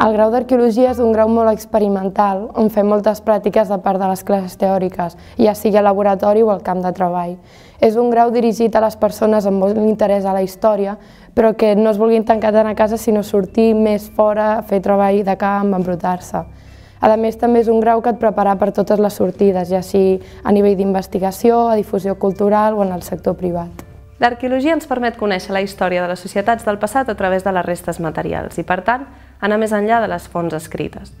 El grau d'arqueologia és un grau molt experimental, on fem moltes pràctiques de part de les classes teòriques, ja sigui al laboratori o al camp de treball. És un grau dirigit a les persones amb molt interès a la història, però que no es vulguin tancar tant a casa, sinó sortir més fora, fer treball de camp, embrutar-se. A més, també és un grau que et prepara per totes les sortides, ja sigui a nivell d'investigació, a difusió cultural o en el sector privat. L'arqueologia ens permet conèixer la història de les societats del passat a través de les restes materials i, per tant, anar més enllà de les fonts escrites.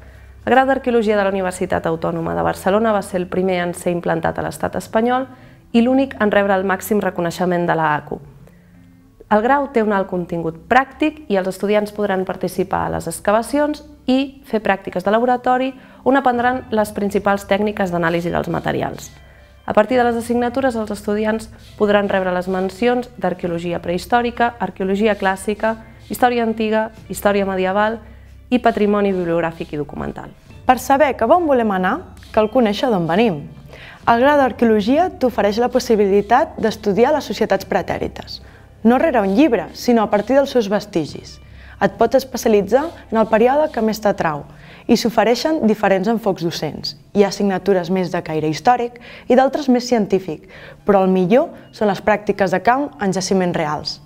El grau d'Arqueologia de la Universitat Autònoma de Barcelona va ser el primer en ser implantat a l'estat espanyol i l'únic en rebre el màxim reconeixement de la. El grau té un alt contingut pràctic i els estudiants podran participar a les excavacions i fer pràctiques de laboratori on aprendran les principals tècniques d'anàlisi dels materials. A partir de les assignatures, els estudiants podran rebre les mencions d'arqueologia prehistòrica, arqueologia clàssica, història antiga, història medieval i patrimoni bibliogràfic i documental. Per saber cap on volem anar, cal conèixer d'on venim. El grau d'arqueologia t'ofereix la possibilitat d'estudiar les societats pretèrites, no rere un llibre, sinó a partir dels seus vestigis. Et pots especialitzar en el període que més t'atrau i s'ofereixen diferents enfocs docents. Hi ha assignatures més de caire històric i d'altres més científic, però el millor són les pràctiques de camp en jaciments reals.